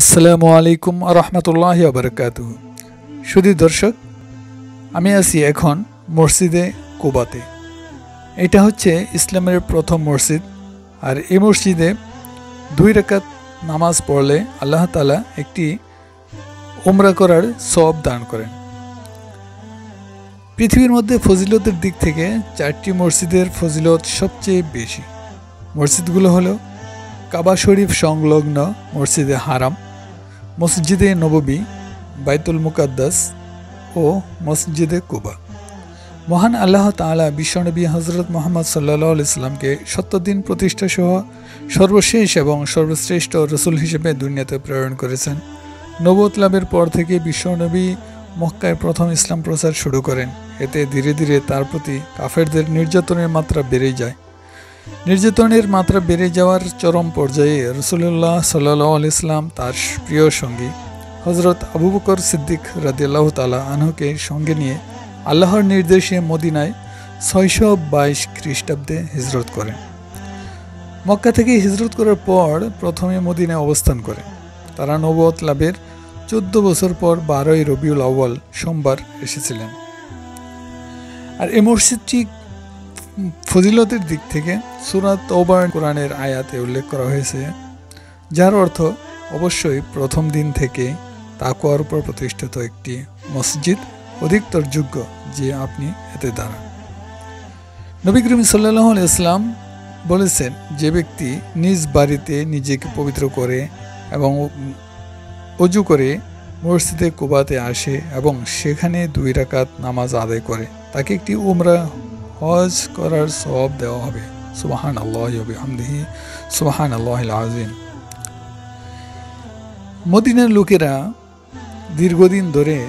আসসালামু আলাইকুম রহমতুল্লাহ বারকাত। শুধু দর্শক, আমি আছি এখন মসজিদে কুবাতে। এটা হচ্ছে ইসলামের প্রথম মসজিদ আর এই মসজিদে দুই রেখাত নামাজ পড়লে আল্লাহ তালা একটি উমরা করার সব দান করেন। পৃথিবীর মধ্যে ফজিলতের দিক থেকে চারটি মসজিদের ফজিলত সবচেয়ে বেশি। মসজিদগুলো হলো কাবা শরীফ সংলগ্ন মসজিদে হারাম মসজিদে নববী বাইতুল মুকাদ্দাস ও মসজিদে কুবা। মহান আল্লাহ তাআলা বিশ্বনবী হজরত মোহাম্মদ সাল্লাহ ইসলামকে সত্যদিন প্রতিষ্ঠা সহ সর্বশেষ এবং সর্বশ্রেষ্ঠ রসুল হিসেবে দুনিয়াতে প্রেরণ করেছেন। নবত লাভের পর থেকে বিশ্বনবী মক্কায় প্রথম ইসলাম প্রচার শুরু করেন। এতে ধীরে ধীরে তার প্রতি কাফেরদের নির্যাতনের মাত্রা বেড়ে যায়। নির্যাতনের মাত্রা বেড়ে যাওয়ার চরম পর্যায়ে রসুল্লাহ সাল্লাহ ইসলাম তার প্রিয় সঙ্গী হজরত আবু বকর সিদ্দিক রাদিয়াল্লাহ তালা আনহুকে সঙ্গে নিয়ে আল্লাহর নির্দেশে মদিনায় ছয়শো বাইশ খ্রিস্টাব্দে হিজরত করেন। মক্কা থেকে হিজরত করার পর প্রথমে মদিনায় অবস্থান করেন। তারা নবত লাভের চোদ্দ বছর পর বারোই রবিউল আউ্বাল সোমবার এসেছিলেন। আর এ মসজিদটি ফজিলতের দিক থেকে সুরাত ওবার কোরআনের আয়াতে উল্লেখ করা হয়েছে, যার অর্থ অবশ্যই প্রথম দিন থেকে তাকুয়ার উপর প্রতিষ্ঠিত একটি মসজিদ অধিকতর যোগ্য যে আপনি এতে দাঁড়ান। নবী করিম সাল্লাহ ইসলাম বলেছেন, যে ব্যক্তি নিজ বাড়িতে নিজেকে পবিত্র করে এবং অজু করে মসজিদে কুবাতে আসে এবং সেখানে দুই রাকাত নামাজ আদায় করে, তাকে একটি উমরা হজ করার সব দেওয়া হবে। সুবাহান আল্লাহ হামদিহি সুবাহান আল্লাহ আজিম মদিনার লোকেরা দীর্ঘদিন ধরে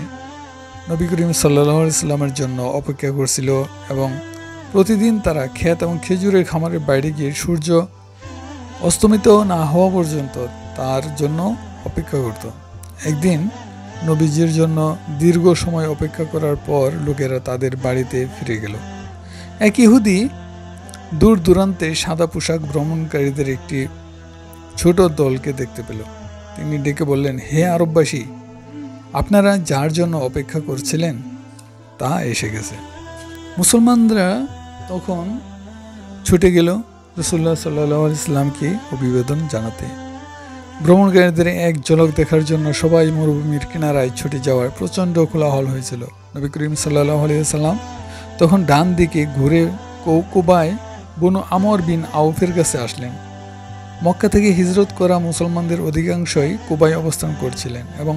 নবী করিম সাল্লাহ জন্য অপেক্ষা করছিল এবং প্রতিদিন তারা ক্ষেত এবং খেজুরের খামারের বাইরে গিয়ে সূর্য অস্তমিত না হওয়া পর্যন্ত তার জন্য অপেক্ষা করত। একদিন নবীজির জন্য দীর্ঘ সময় অপেক্ষা করার পর লোকেরা তাদের বাড়িতে ফিরে গেল। এক ইহুদি দূর দূরান্তে সাদা পোশাক ভ্রমণকারীদের একটি ছোট দলকে দেখতে পেল। তিনি ডেকে বললেন, হে আরববাসী, আপনারা যার জন্য অপেক্ষা করছিলেন, তা এসে গেছে। মুসলমানরা তখন ছুটে গেল রসুল্লাহ সাল্লাহ ইসলামকে অভিবেদন জানাতে। ভ্রমণকারীদের এক ঝলক দেখার জন্য সবাই মরুভূমির কিনারায় ছুটে যাওয়ার প্রচণ্ড কোলাহল হয়েছিল। নবী করিম সাল্লাহ আলিয়াল্লাম তখন ডান দিকে ঘুরে কৌকুবায় বনু আমর বিন আউফের কাছে আসলেন। মক্কা থেকে হিজরত করা মুসলমানদের অধিকাংশই কুবায় অবস্থান করছিলেন এবং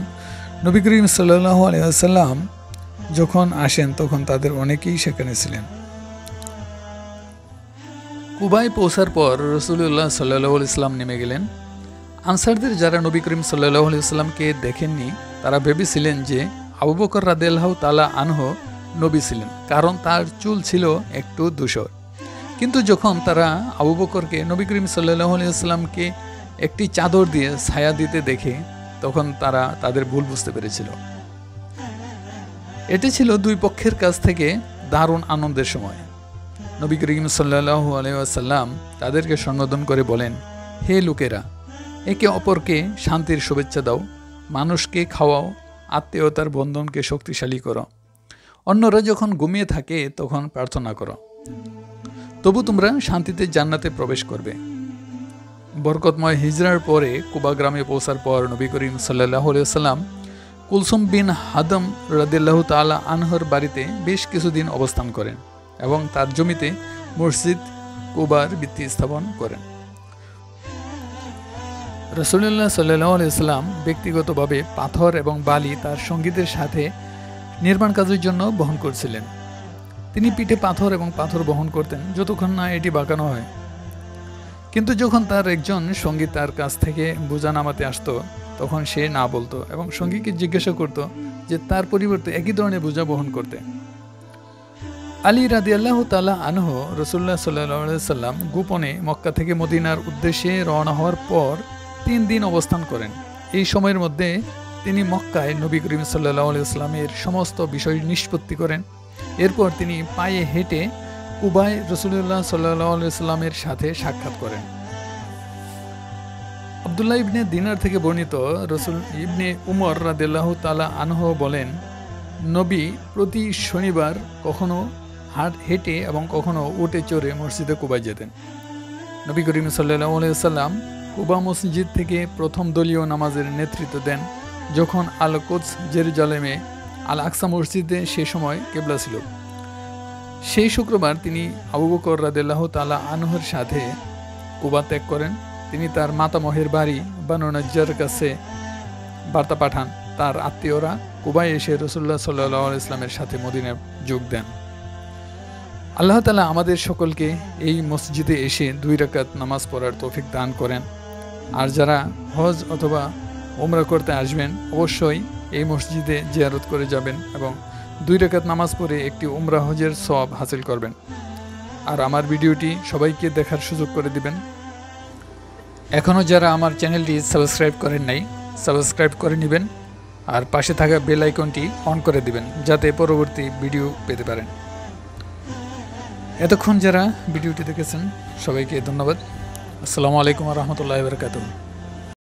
নবী করিম সাল্লাহ আলিয়াল্লাম যখন আসেন তখন তাদের অনেকেই সেখানে ছিলেন। কুবায় পৌঁছার পর রসুল্লাহ সাল্লাহ ইসলাম নেমে গেলেন। আনসারদের যারা নবী করিম সাল্লাহ ইসলামকে দেখেননি, তারা ভেবেছিলেন যে আবু বকর রাদেল্লাহ তালা আনহ নবী ছিলেন, কারণ তার চুল ছিল একটু ধূসর। কিন্তু যখন তারা আবু বকরকে, নবী করিম সাল্লাহ ইসলামকে একটি চাদর দিয়ে ছায়া দিতে দেখে, তখন তারা তাদের ভুল বুঝতে পেরেছিল। এটি ছিল দুই পক্ষের কাছ থেকে দারুণ আনন্দের সময়। নবী করিম সাল্লাহ আলাইসাল্লাম তাদেরকে সম্বোধন করে বলেন, হে লোকেরা, একে অপরকে শান্তির শুভেচ্ছা দাও, মানুষকে খাওয়াও, আত্মীয়তার বন্ধনকে শক্তিশালী করো। অন্যরা যখন ঘুমিয়ে থাকে, তখন প্রার্থনা করো। তবু তোমরা শান্তিতে জান্নাতে প্রবেশ করবে। বরকতময় হিজরার পরে কুবা গ্রামে পৌঁছার পর নবী করিম সাল্লাহ সাল্লাম কুলসুম বিন হাদম রাদিল্লাহ তালা আনহর বাড়িতে বেশ কিছুদিন অবস্থান করেন এবং তার জমিতে মসজিদ, কুবার ভিত্তি স্থাপন করেন। রসুল্লাহ সাল্লাহ ইসলাম ব্যক্তিগতভাবে পাথর এবং বালি তার সঙ্গীতের সাথে নির্মাণ কাজের জন্য বহন করছিলেন। তিনি পিঠে পাথর এবং পাথর বহন করতেন, যতক্ষণ না এটি বাঁকানো হয়। কিন্তু যখন তার একজন সঙ্গী তার কাছ থেকে বোঝা নামাতে আসতো, তখন সে না বলতো এবং সঙ্গীকে জিজ্ঞাসা করত যে তার পরিবর্তে একই ধরনের বোঝা বহন করতে। আলী রাদি আল্লাহ তালা আনহ রসুল্লাহ সাল্লাহ সাল্লাম গোপনে মক্কা থেকে মদিনার উদ্দেশ্যে রওনা হওয়ার পর তিন দিন অবস্থান করেন। এই সময়ের মধ্যে তিনি মক্কায় নবী করিম সাল্লাহ ইসলামের সমস্ত বিষয় নিষ্পত্তি করেন। এরপর তিনি পায়ে হেঁটে কুবায় রসুল্লাহ সাল্লাহ সাথে সাক্ষাৎ করেন। আবদুল্লাহ ইবনে দিনার থেকে বর্ণিত রসুল ইবনে উমর রাদিল্লাহ তালা আনহ বলেন, নবী প্রতি শনিবার কখনো হাট, হেঁটে এবং কখনো উটে চড়ে মসজিদে কুবায় যেতেন। নবী করিম সাল্লাহ সাল্লাম কুবা মসজিদ থেকে প্রথম দলীয় নামাজের নেতৃত্ব দেন, যখন আল কোচ জেরুজালেমে আল আকসা মসজিদে সে সময় কেবলা ছিল। সেই শুক্রবার তিনি আবু বকর রাদেল্লাহ তালা আনহর সাথে কুবা ত্যাগ করেন। তিনি তার মাতামহের বাড়ি বানু নাজ্জার কাছে বার্তা পাঠান। তার আত্মীয়রা কুবায় এসে রসুল্লাহ সাল্লাহ ইসলামের সাথে মদিনায় যোগ দেন। আল্লাহ তালা আমাদের সকলকে এই মসজিদে এসে দুই রাকাত নামাজ পড়ার তৌফিক দান করেন। আর যারা হজ অথবা ওমরা করতে আসবেন, অবশ্যই এই মসজিদে জিয়ারত করে যাবেন এবং দুই রেখাত নামাজ পড়ে একটি উমরা হজের সব হাসিল করবেন। আর আমার ভিডিওটি সবাইকে দেখার সুযোগ করে দিবেন। এখনও যারা আমার চ্যানেলটি সাবস্ক্রাইব করেন নাই, সাবস্ক্রাইব করে নেবেন আর পাশে থাকা বেল আইকনটি অন করে দিবেন যাতে পরবর্তী ভিডিও পেতে পারেন। এতক্ষণ যারা ভিডিওটি দেখেছেন, সবাইকে ধন্যবাদ। আসসালামু আলাইকুম রহমতুল্লাহ বরকাতুহ।